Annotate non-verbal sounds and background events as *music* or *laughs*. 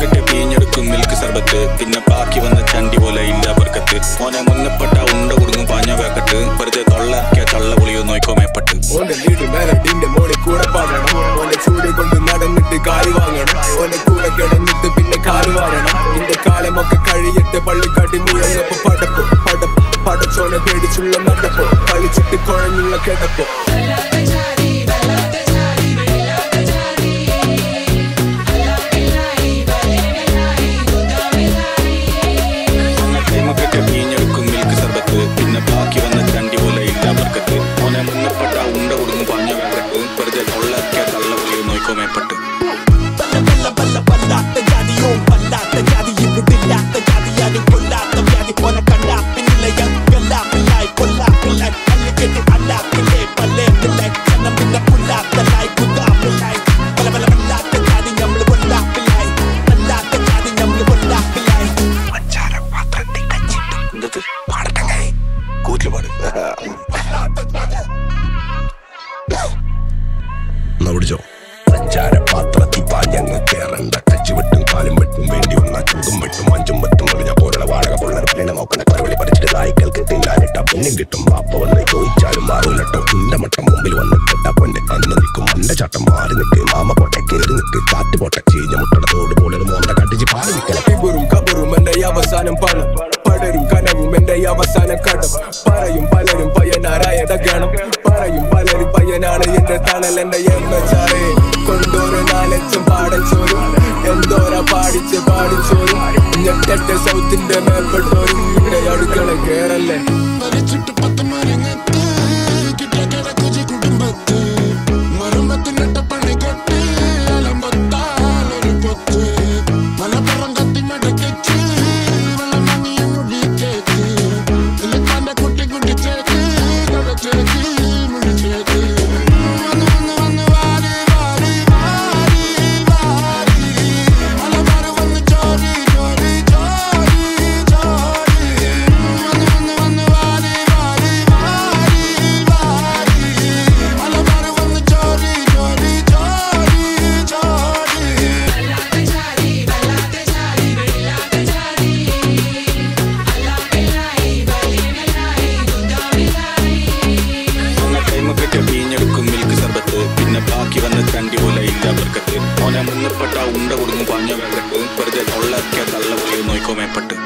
കെട്ടി പീഞ്ഞെടുക്കും മിൽക്ക് സർബത്ത്. പിന്നെ ബാക്കി വന്ന ചണ്ടി പോലെ ഇല്ല ബർക്കത്ത് മോനെ മുന്നപ്പെട്ട ഉണ്ട കുടുങ്ങും പാഞ്ഞ വേക്കട്ട്. വെറുതെ തൊള്ളാക്കിയ തള്ള പുളിയോ നോക്കോ മേപ്പട്ട്. ഓന്റെ കൊണ്ട് നടന്നിട്ട് വാങ്ങണം. പിന്നെ കാലമൊക്കെ പള്ളിക്കാട്ടി മുഴങ്ങപ്പോ പടപ്പ് പടച്ചോനെ പേടിച്ചുള്ള നടപ്പ്. കളിച്ചിട്ട് കുഴഞ്ഞുള്ള കിടപ്പ്. പഞ്ചാര പാത്രത്തിൽ കച്ചിട്ട്. എന്തത് പാടത്തങ്ങായി. കൂറ്റിൽ എന്നാ *laughs* സഞ്ചാര പാത്രത്തിൽ പാഞ്ഞങ്ങ് കേറണ്ട. കച്ചു വെട്ടും കാലും വെട്ടും വേണ്ടി വന്ന ചുങ്കും വെട്ടും മഞ്ചും വെട്ടും മുറിഞ്ഞ പോലുള്ള വാടക പുള്ളർ പിന്നെ നോക്കണ കരവളി പഠിച്ചിട്ട് നായ്ക്കൾക്ക് തിന്നാനിട്ട പൊന്നും കിട്ടും. വാപ്പ വന്ന് ചോദിച്ചാലും മാറൂലട്ടോ കുണ്ട മട്ടം മുമ്പിൽ വന്ന് പെട്ട പൊന്നെ അന്ന് നിൽക്കും. അന്റെ ചട്ടം മാറി നിൽക്ക് മാമ പൊട്ടെ കയറി നിൽക്ക് കാറ്റ് പൊട്ട ചീഞ്ഞ മുട്ടട തോട് പോലെ ഒരു മോണ്ട കട്ടിച്ച് പാൽ നിൽക്കണം കബറും എന്റെ അവസാനം പണം. പടരും കനവും എന്റെ അവസാന കടം. പറയും പലരും പയ്യനാരായത ഗണം പറയും പലരും പയ്യനാണ് എന്റെ തണൽ എന്റെ എണ്ണ കൊണ്ടോറ് ഞെട്ടെട്ട് മേൽപ്പെട്ടോരും ഇവിടെ അടുക്കള കേറല്ലേ? ഒഴുക്കി വന്ന് ചണ്ടി പോലെ ഇല്ല വർക്കത്ത് ഓനെ മുന്നിൽപ്പെട്ട ഉണ്ട കൊടുക്കും പാഞ്ഞ വെള്ളത്ത് വെറുതെ തൊള്ളക്കിയ തള്ള പോലെ നോയിക്കോ മേപ്പെട്ട്.